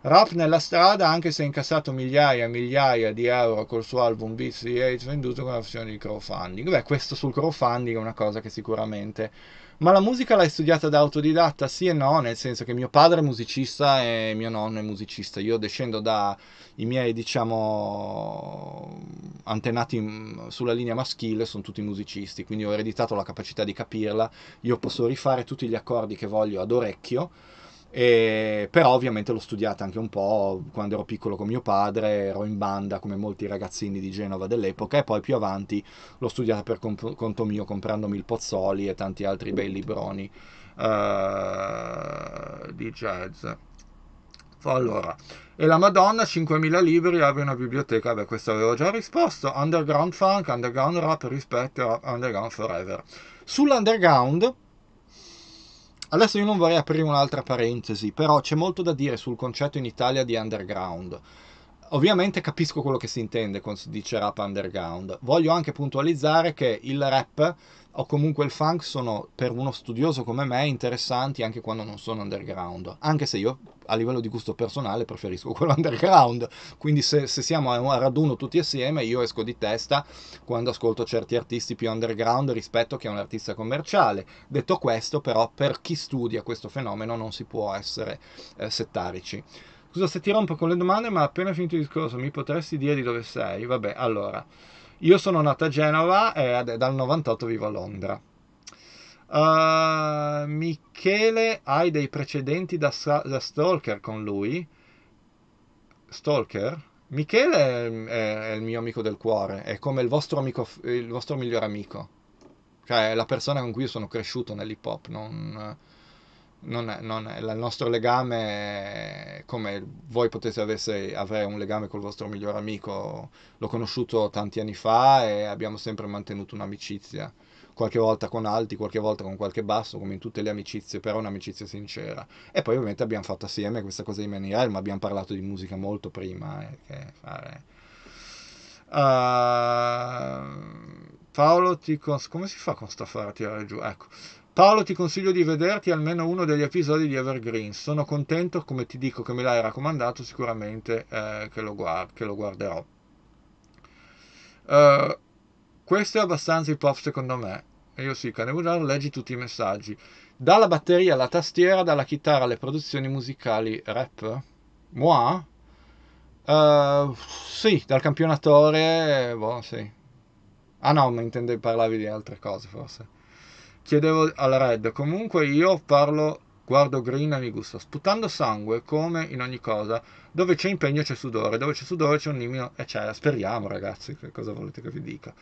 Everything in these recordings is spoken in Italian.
Rap nella strada, anche se ha incassato migliaia e migliaia di euro col suo album Beats di AIDS venduto con la versione di crowdfunding. Beh, questo sul crowdfunding è una cosa che sicuramente... Ma la musica l'hai studiata da autodidatta? Sì e no, nel senso che mio padre è musicista e mio nonno è musicista. Io descendo dai miei, diciamo, antenati sulla linea maschile, sono tutti musicisti, quindi ho ereditato la capacità di capirla. Io posso rifare tutti gli accordi che voglio ad orecchio e, però ovviamente l'ho studiata anche un po' quando ero piccolo con mio padre, ero in banda come molti ragazzini di Genova dell'epoca e poi più avanti l'ho studiata per comp- conto mio comprandomi il Pozzoli e tanti altri bei libroni uh, di jazz. Allora, e la Madonna 5.000 libri avrà una biblioteca, beh questo avevo già risposto, Underground Funk, Underground Rap, rispetto Underground Forever. Sull'Underground Adesso io non vorrei aprire un'altra parentesi, però c'è molto da dire sul concetto in Italia di underground. Ovviamente capisco quello che si intende quando si dice rap underground. Voglio anche puntualizzare che il rap o comunque il funk sono per uno studioso come me interessanti anche quando non sono underground, anche se io a livello di gusto personale preferisco quello underground, quindi se, se siamo a un raduno tutti assieme io esco di testa quando ascolto certi artisti più underground rispetto che a un artista commerciale. Detto questo però per chi studia questo fenomeno non si può essere eh, settarici. Scusa se ti rompo con le domande, ma appena finito il discorso mi potresti dire di dove sei? Vabbè, allora, io sono nato a Genova e dal 98 vivo a Londra. Uh, Michele, hai dei precedenti da, da, Stalker con lui? Stalker? Michele è, è, il mio amico del cuore, è come il vostro, amico, il vostro migliore amico. Cioè, è la persona con cui io sono cresciuto nell'hip hop, non non è, non è, il nostro legame, come voi potete avesse, avere un legame col vostro migliore amico, l'ho conosciuto tanti anni fa e abbiamo sempre mantenuto un'amicizia, qualche volta con alti, qualche volta con qualche basso, come in tutte le amicizie, però un'amicizia sincera. E poi ovviamente abbiamo fatto assieme questa cosa di Many Realm, abbiamo parlato di musica molto prima. Eh, che fare... Uh, Paolo, ti cons- come si fa con sta a tirare giù? Ecco. Paolo ti consiglio di vederti almeno uno degli episodi di Evergreen. Sono contento, come ti dico che me l'hai raccomandato, sicuramente eh, che, lo guard- che, lo guarderò. Uh, questo è abbastanza hip hop secondo me. E io sì, Canebugiaro, leggi tutti i messaggi. Dalla batteria alla tastiera, dalla chitarra alle produzioni musicali rap. Moi? Uh, sì, dal campionatore, boh, sì. Ah no, ma intendevi parlavi di altre cose forse chiedevo al Red, comunque io parlo, guardo green e mi gusta, sputando sangue come in ogni cosa, dove c'è impegno c'è sudore, dove c'è sudore c'è un nimino e c'è, speriamo ragazzi, che cosa volete che vi dica.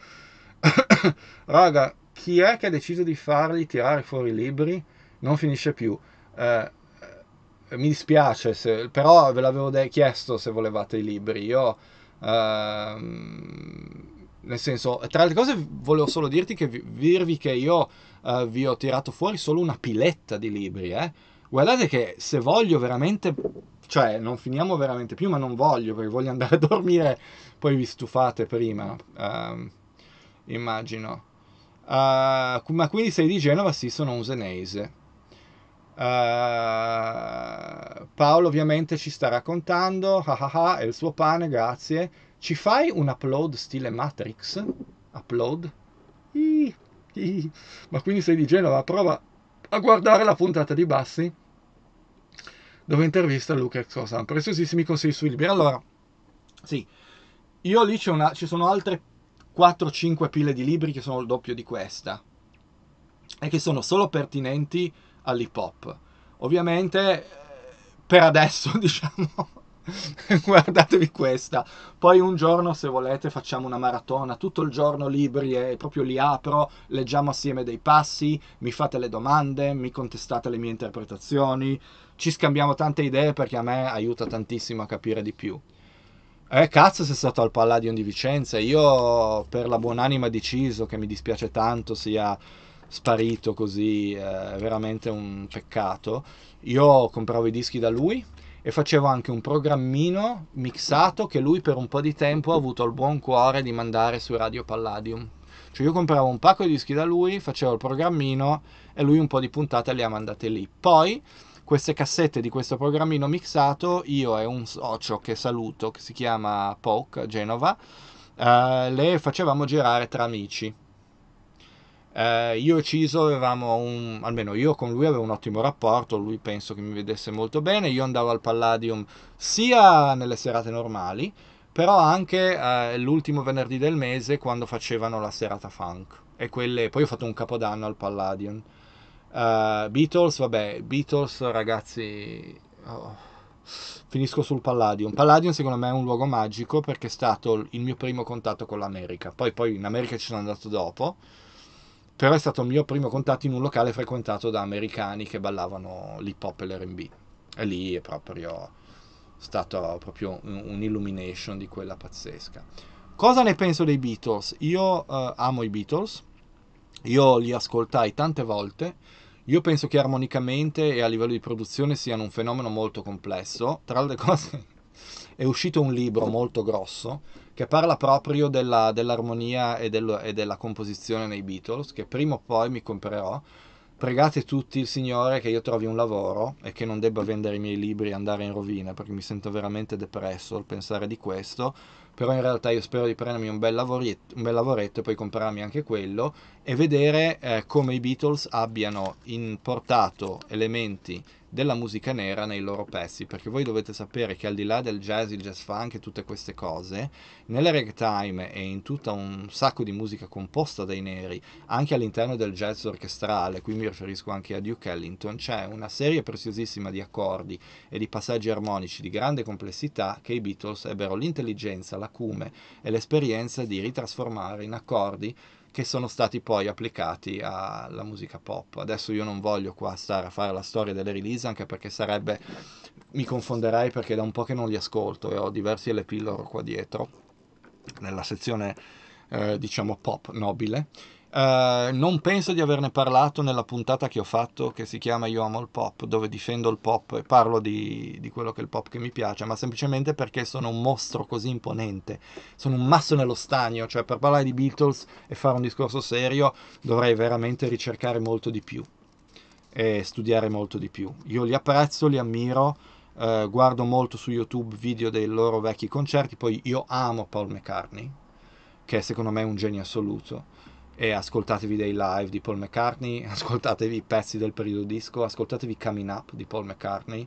Raga, chi è che ha deciso di fargli tirare fuori i libri? Non finisce più. Eh, eh mi dispiace, se, però ve l'avevo de- chiesto se volevate i libri. Io... Ehm, nel senso, tra le cose volevo solo dirti che, dirvi che io uh, vi ho tirato fuori solo una piletta di libri, eh. Guardate che se voglio veramente, cioè non finiamo veramente più, ma non voglio perché voglio andare a dormire, poi vi stufate prima, uh, immagino. Uh, ma quindi sei di Genova? Sì, sono un senese. Uh, Paolo ovviamente ci sta raccontando, ah ah ah, è il suo pane, grazie. Ci fai un upload stile Matrix? Upload? Ih, ih. Ma quindi sei di Genova? Prova a guardare la puntata di Bassi dove intervista Luca Exosan. Preziosissimi consigli sui libri. Allora, sì, io lì una, ci sono altre 4-5 pile di libri che sono il doppio di questa e che sono solo pertinenti all'hip hop. Ovviamente, per adesso, diciamo guardatevi questa. Poi un giorno, se volete, facciamo una maratona, tutto il giorno libri e proprio li apro, leggiamo assieme dei passi, mi fate le domande, mi contestate le mie interpretazioni, ci scambiamo tante idee perché a me aiuta tantissimo a capire di più. Eh, cazzo, sei stato al Palladium di Vicenza. Io, per la buonanima di Ciso, che mi dispiace tanto sia sparito così, è veramente un peccato. Io compravo i dischi da lui e facevo anche un programmino mixato che lui per un po' di tempo ha avuto il buon cuore di mandare su Radio Palladium. Cioè io compravo un pacco di dischi da lui, facevo il programmino e lui un po' di puntate le ha mandate lì. Poi queste cassette di questo programmino mixato, io e un socio che saluto, che si chiama Poke Genova, eh, le facevamo girare tra amici. Eh, io e Ciso avevamo un, almeno io con lui avevo un ottimo rapporto, lui penso che mi vedesse molto bene, io andavo al Palladium sia nelle serate normali, però anche eh, l'ultimo venerdì del mese quando facevano la serata funk. E quelle, poi ho fatto un capodanno al Palladium. Uh, Beatles, vabbè, Beatles ragazzi... Oh, finisco sul Palladium. Palladium secondo me è un luogo magico perché è stato il mio primo contatto con l'America. Poi, poi in America ci sono andato dopo però è stato il mio primo contatto in un locale frequentato da americani che ballavano l'hip hop e l'R&B e lì è proprio stato proprio un'illumination di quella pazzesca. Cosa ne penso dei Beatles? io uh, amo i Beatles. Io li ascoltai tante volte. Io penso che armonicamente e a livello di produzione siano un fenomeno molto complesso. Tra le cose è uscito un libro molto grosso che parla proprio della, dell'armonia e, del, e, della composizione nei Beatles, che prima o poi mi comprerò. Pregate tutti il Signore che io trovi un lavoro e che non debba vendere i miei libri e andare in rovina, perché mi sento veramente depresso al pensare di questo. Però in realtà io spero di prendermi un bel, lavoretto, un bel lavoretto e poi comprarmi anche quello e vedere eh, come i Beatles abbiano importato elementi della musica nera nei loro pezzi, perché voi dovete sapere che al di là del jazz, il jazz funk e tutte queste cose, nelle ragtime e in tutta un sacco di musica composta dai neri, anche all'interno del jazz orchestrale, qui mi riferisco anche a Duke Ellington, c'è una serie preziosissima di accordi e di passaggi armonici di grande complessità che i Beatles ebbero l'intelligenza, l'acume e l'esperienza di ritrasformare in accordi che sono stati poi applicati alla musica pop. Adesso io non voglio qua stare a fare la storia delle release, anche perché sarebbe, mi confonderei perché da un po' che non li ascolto e ho diversi LP loro qua dietro, nella sezione eh, diciamo pop nobile. Uh, non penso di averne parlato nella puntata che ho fatto che si chiama Io amo il pop, dove difendo il pop e parlo di, di, quello che è il pop che mi piace, ma semplicemente perché sono un mostro così imponente, sono un masso nello stagno, cioè per parlare di Beatles e fare un discorso serio dovrei veramente ricercare molto di più e studiare molto di più. Io li apprezzo, li ammiro, uh, guardo molto su YouTube video dei loro vecchi concerti, poi io amo Paul McCartney, che secondo me è un genio assoluto e ascoltatevi dei live di Paul McCartney, ascoltatevi i pezzi del periodo disco, ascoltatevi Coming Up di Paul McCartney,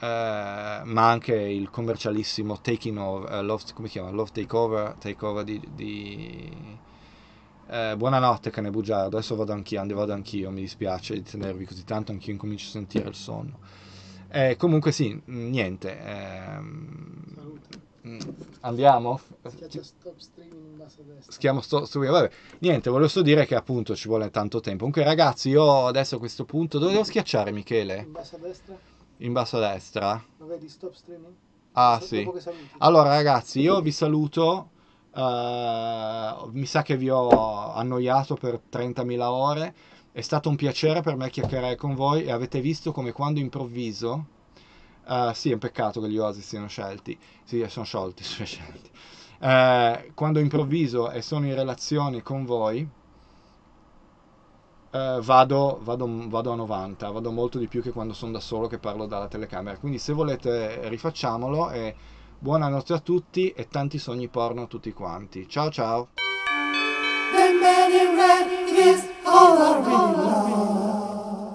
eh, ma anche il commercialissimo Taking Over, uh, Love, come chiama? Love Takeover, takeover di... di eh, buonanotte cane bugiardo, adesso vado anch'io, vado anch'io, mi dispiace di tenervi così tanto, anch'io incomincio a sentire il sonno. Eh, comunque sì, niente. Ehm, andiamo? Schiaccia stop streaming in basso a destra. Schiamo stop streaming, vabbè. Niente, volevo solo dire che appunto ci vuole tanto tempo. Comunque ragazzi, io adesso a questo punto... Dove devo schiacciare Michele? In basso a destra? In basso a destra? Lo vedi stop streaming? Ah sì. Allora ragazzi, io vi saluto. Uh, mi sa che vi ho annoiato per 30.000 ore. È stato un piacere per me chiacchierare con voi e avete visto come quando improvviso Uh, sì, è un peccato che gli Oasis siano scelti. Sì, sono sciolti, sono scelti. Uh, quando improvviso e sono in relazione con voi, uh, vado, vado, vado, a 90, vado molto di più che quando sono da solo che parlo dalla telecamera. Quindi se volete rifacciamolo e buonanotte a tutti e tanti sogni porno a tutti quanti. Ciao ciao!